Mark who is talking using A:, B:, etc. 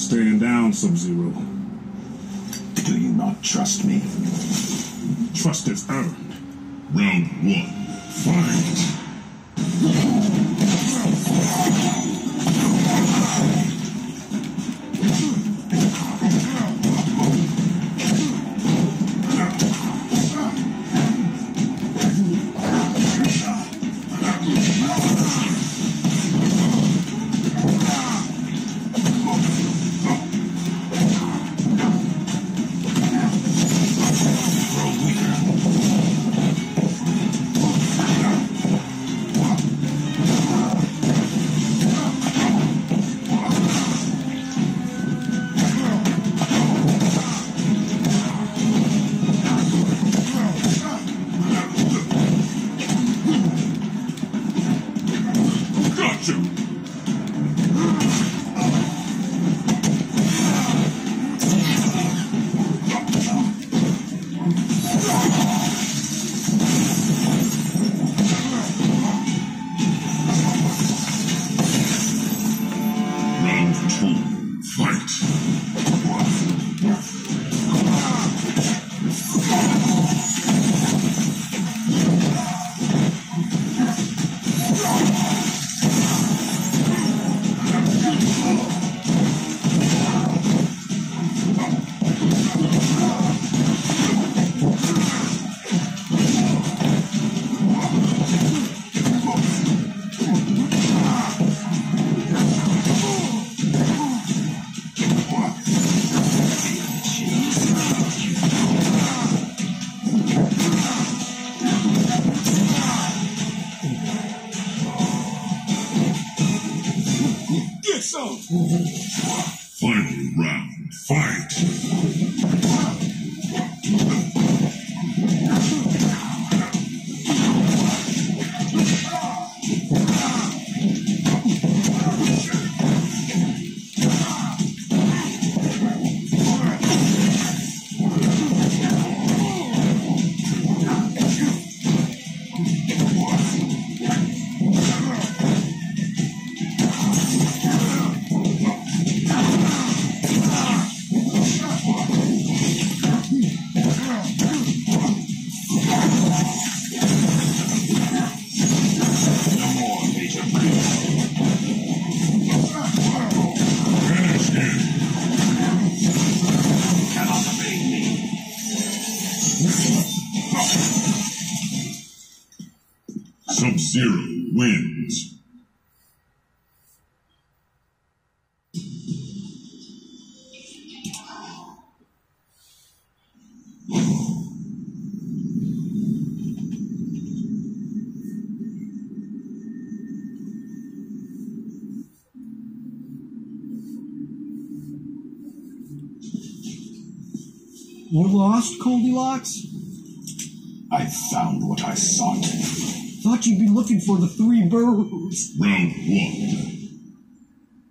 A: stand down, Sub-Zero.
B: Do you not trust me?
A: Trust is earned.
C: Round one. Fight. Gotcha! Round two.
A: Some!
C: Final round. Fight. Sub-Zero wins.
D: We're lost, Goldilocks?
B: I found what I sought.
D: Thought you'd be looking for the three birds.
C: Round one.